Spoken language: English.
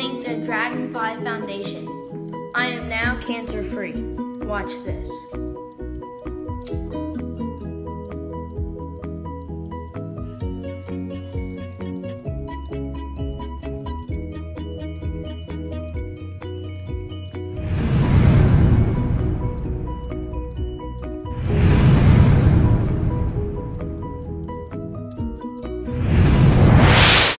thank the Dragonfly Foundation. I am now cancer free. Watch this.